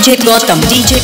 DJ Gotham DJ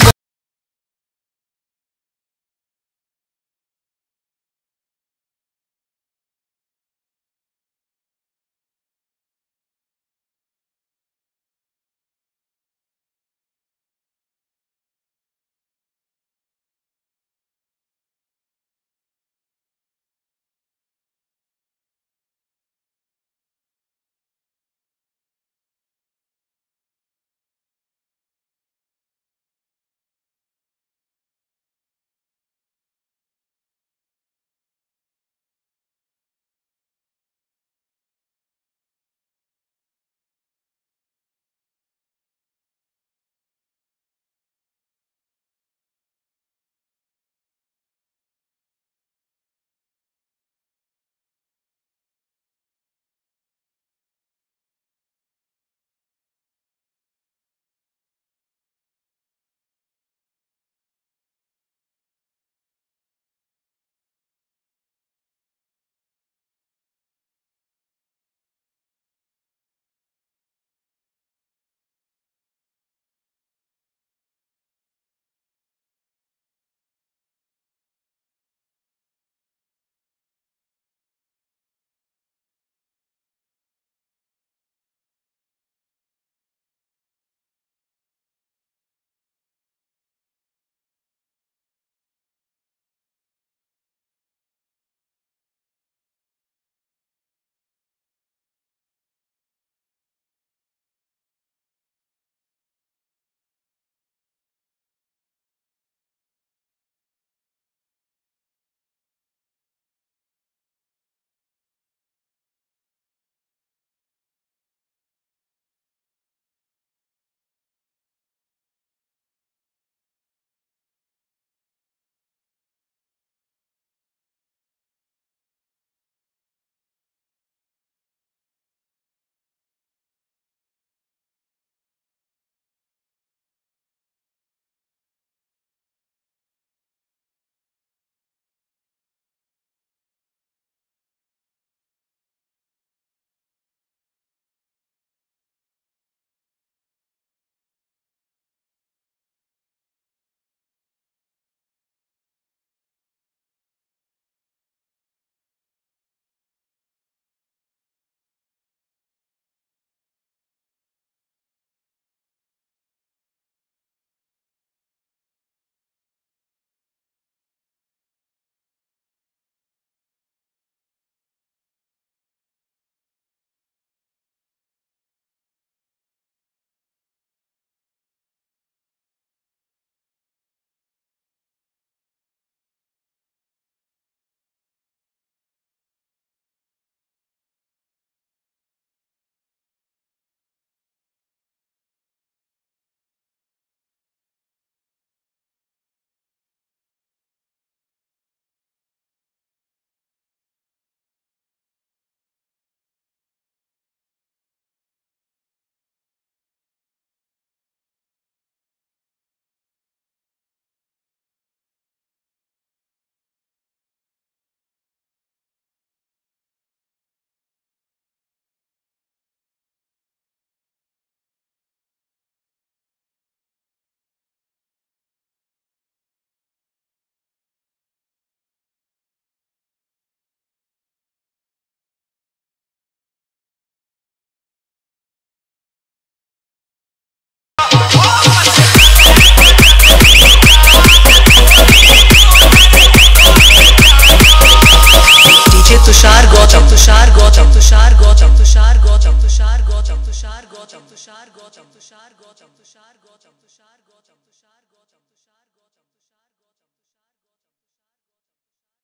Tushar Gautam Tushar Gautam Tushar Gautam Tushar Gautam Tushar Gautam Tushar Gautam